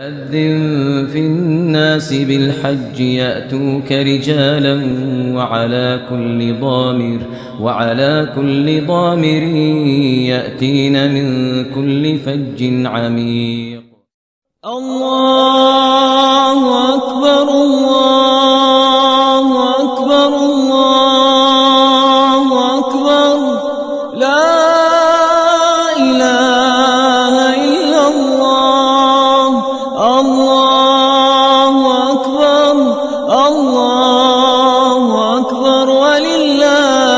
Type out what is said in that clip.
وأذن في الناس بالحج يأتوك رجالا وعلى كل ضامر وعلى كل ضامر يأتين من كل فج عميق. الله أكبر الله أكبر الله أكبر. لا لله